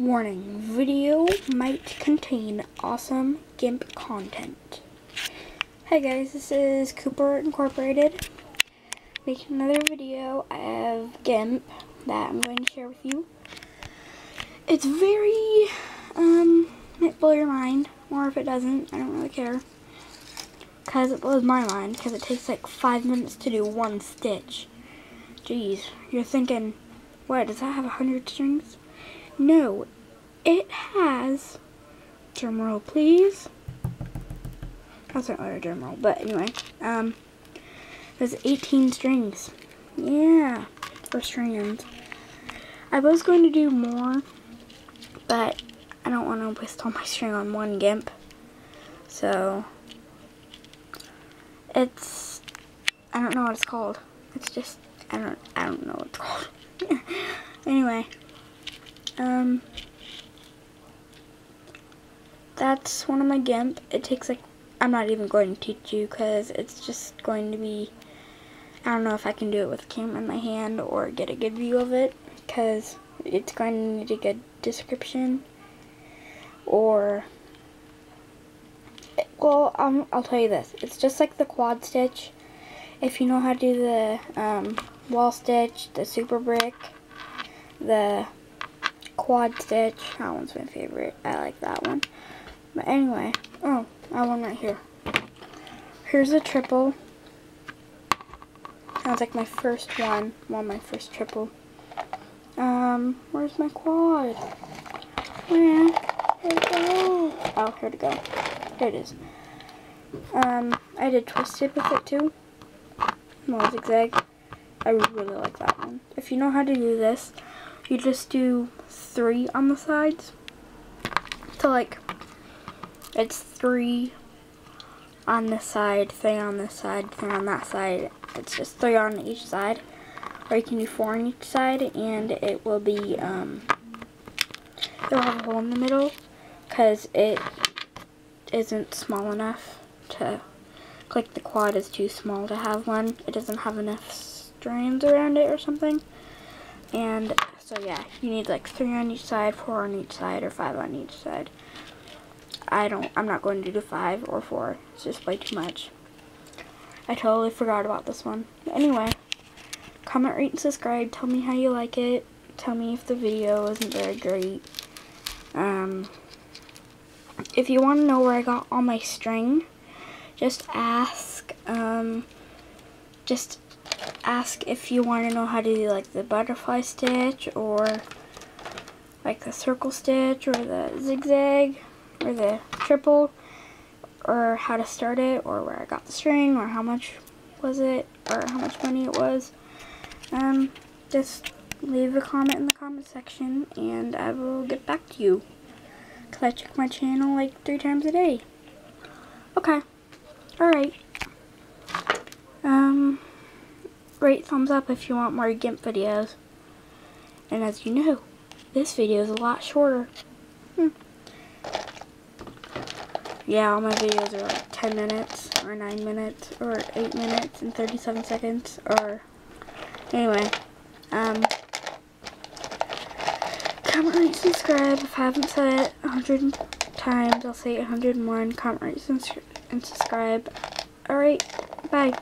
Warning, video might contain awesome GIMP content. Hey guys, this is Kooper Incorporated. Making another video of GIMP that I'm going to share with you. It's very, um, might blow your mind, or if it doesn't, I don't really care. Because it blows my mind, because it takes like five minutes to do one stitch. Jeez, you're thinking, what, does that have a hundred strings? No, it has, drum roll please. That's not really a drum roll, but anyway, um, there's 18 strings. Yeah, for strands. I was going to do more, but I don't want to waste all my string on one GIMP. So, it's, I don't know what it's called. It's just, I don't, I don't know what it's called. anyway, um, that's one of my GIMP. It takes like, I'm not even going to teach you because it's just going to be, I don't know if I can do it with a camera in my hand or get a good view of it because it's going to need a good description or, well, um, I'll tell you this. It's just like the quad stitch. If you know how to do the um, wall stitch, the super brick, the quad stitch. That one's my favorite. I like that one. But anyway, oh, that one right here. Here's a triple. Sounds like my first one. Well, my first triple. Um, where's my quad? Where? Where'd it go? Oh, here to go. There it is. Um, I did twisted with it too. More zigzag. I really like that one. If you know how to do this, you just do three on the sides. So like, it's three on this side, three on this side, three on that side. It's just three on each side. Or you can do four on each side and it will be, um, it'll have a hole in the middle because it isn't small enough to, like the quad is too small to have one. It doesn't have enough strands around it or something. And so yeah, you need like three on each side, four on each side, or five on each side. I don't, I'm not going to do five or four. It's just way too much. I totally forgot about this one. But anyway, comment, rate, and subscribe. Tell me how you like it. Tell me if the video isn't very great. Um, if you want to know where I got all my string, just ask, um, just ask if you want to know how to do like the butterfly stitch or like the circle stitch or the zigzag or the triple or how to start it or where I got the string or how much was it or how much money it was. Um just leave a comment in the comment section and I will get back to you. Because I check my channel like three times a day. Okay. Alright um rate thumbs up if you want more GIMP videos. And as you know, this video is a lot shorter. Hmm. Yeah, all my videos are like 10 minutes, or 9 minutes, or 8 minutes and 37 seconds, or... Anyway, um... Comment, rate, subscribe. If I haven't said it 100 times, I'll say it 101. Comment, rate, and subscribe. Alright, bye.